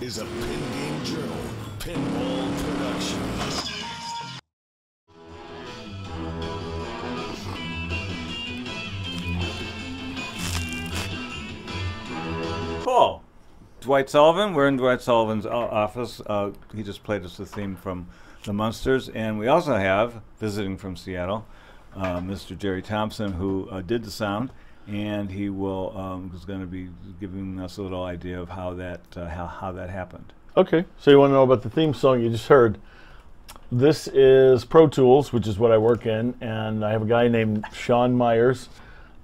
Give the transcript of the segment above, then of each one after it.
is a Pin Game Journal pinball production. Cool. Dwight Sullivan. We're in Dwight Sullivan's office. Uh, he just played us the theme from The Munsters, and we also have visiting from Seattle, uh, Mr. Jerry Thompson, who uh, did the sound, and he will um, is going to be giving us a little idea of how that uh, how, how that happened. Okay, so you want to know about the theme song you just heard? This is Pro Tools, which is what I work in, and I have a guy named Sean Myers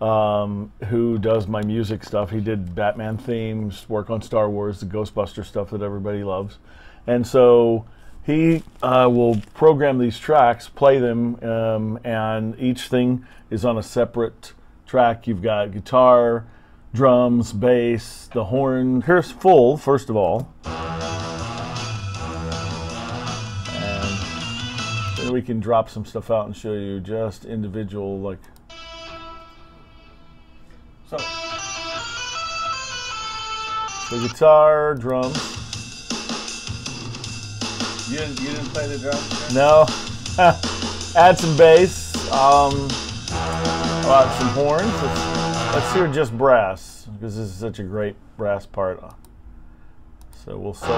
um, who does my music stuff. He did Batman themes, work on Star Wars, the Ghostbuster stuff that everybody loves, and so he uh, will program these tracks, play them, um, and each thing is on a separate track. You've got guitar, drums, bass, the horn. Here's full, first of all. And then we can drop some stuff out and show you just individual, like. So, The guitar, drums. you didn't, you didn't play the drums? No. Add some bass. Um, uh, some horns. Let's, let's hear just brass because this is such a great brass part. So we'll solo.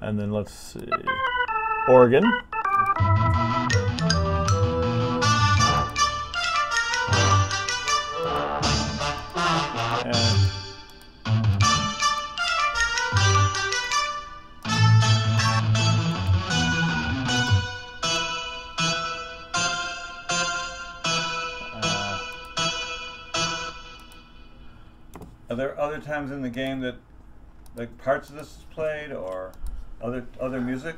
And then let's see. Organ. Are there other times in the game that like parts of this is played or other other music?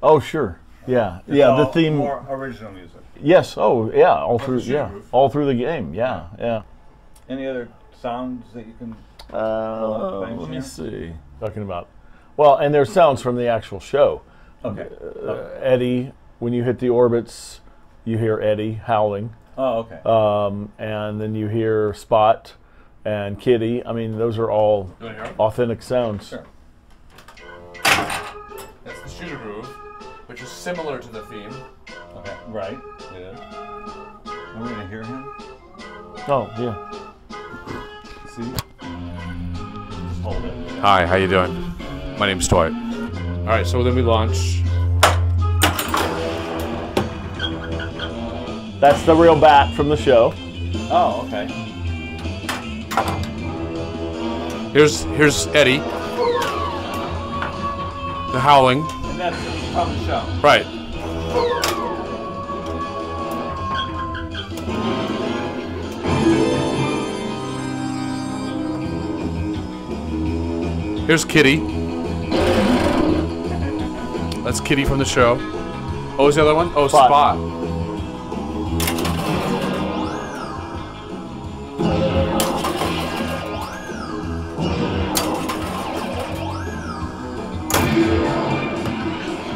oh, sure. Yeah, It's yeah. The theme. more original music. Yes. Oh, yeah. All through. Yeah. roof. All through the game. Yeah. Yeah. Any other sounds that you can? Uh, thanks, let me yeah. see. Talking about. Well, and there's sounds from the actual show. Okay. Uh, Eddie, when you hit the orbits, you hear Eddie howling, oh, okay. um, and then you hear Spot and Kitty. I mean, those are all oh, You wanna hear 'em? authentic sounds. Sure. That's the shooter groove, which is similar to the theme. Okay. Right. It is. Are we gonna hear him? Oh, yeah. See? Hold it. Hi, how you doing? My name's Dwight. All right, so then we launch. That's the real bat from the show. Oh, okay. Here's here's Eddie. The howling. And that's from the show. Right. Here's Kitty. That's Kitty from the show. Oh, was the other one? Oh, Spot. Spot.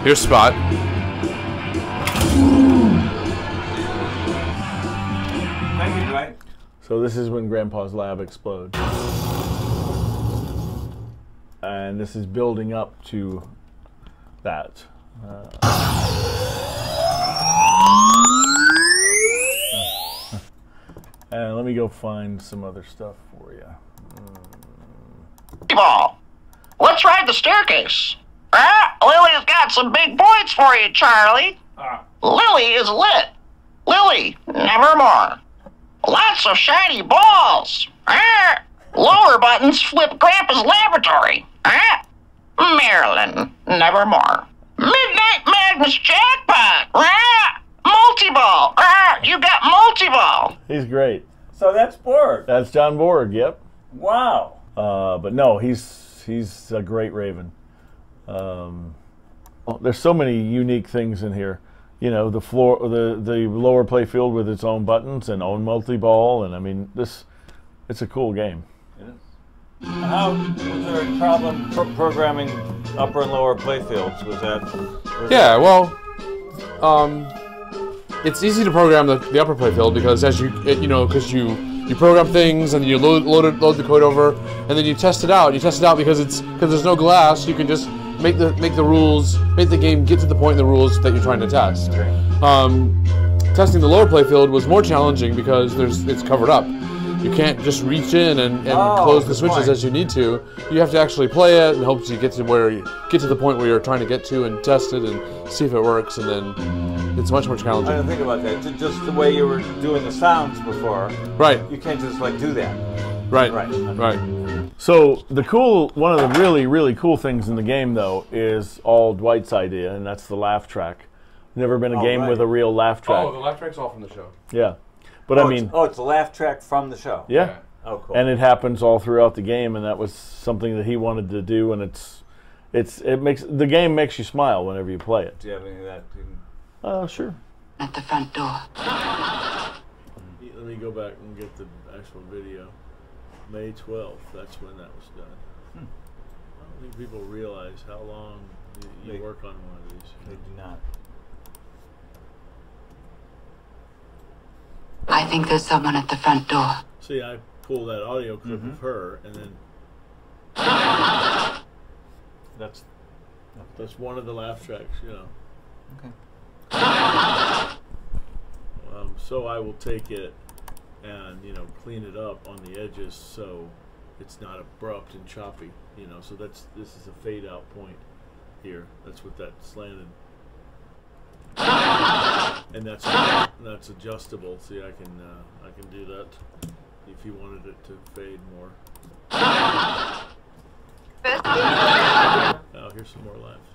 Here's Spot. Thank you, Dwight. So this is when Grandpa's lab explodes. And this is building up to that. Uh, and let me go find some other stuff for you. ball. Let's ride the staircase. Ah, Lily's got some big points for you, Charlie. Lily is lit. Lily, nevermore. Lots of shiny balls. Ah, lower buttons flip Grandpa's laboratory. Ah, Marilyn, nevermore. Midnight Madness jackpot. Ah, multi-ball. Ah, you got multi-ball. He's great. So that's Borg. That's John Borg, yep. Wow. Uh, but no, he's he's a great Raven. Um, there's so many unique things in here. You know, the floor, the the lower play field with its own buttons and own multi ball, and I mean this. It's a cool game. How was there a problem pro- programming upper and lower playfields? Was that? Was Yeah, well, um, it's easy to program the, the upper playfield because as you it, you know because you you program things and you load load it, load the code over and then you test it out. You test it out because it's because there's no glass. You can just make the make the rules, make the game get to the point in the rules that you're trying to test. Um, testing the lower playfield was more challenging because there's it's covered up. You can't just reach in and, and Oh, close the switches point. as you need to. You have to actually play it and hope you get to where you get to the point where you're trying to get to and test it and see if it works. And then it's much more challenging. I didn't think about that. Just the way you were doing the sounds before, Right, you can't just like do that. right, Right. right. So the cool, one of the really, really cool things in the game, though, is all Dwight's idea, and that's the laugh track. Never been a Oh, game right. with a real laugh track. Oh, the laugh track's all from the show. yeah, but oh, I mean, oh, it's a laugh track from the show. yeah, Oh, cool. and it happens all throughout the game, and that was something that he wanted to do, and it's, it's, it makes the game makes you smile whenever you play it. do you have any of that? Oh, sure. At the front door. Let me go back and get the actual video. May 12th, that's when that was done. I don't think people realize how long you, They- work on one of these. They do not. I think there's someone at the front door. See, I pull that audio clip of her, and then That's that's one of the laugh tracks, you know. okay. Um, so I will take it and you know clean it up on the edges so it's not abrupt and choppy. You know, so that's this is a fade out point here. That's what that slanted. And that's that's adjustable. See, I can uh, I can do that if you wanted it to fade more. Oh, here's some more laughs.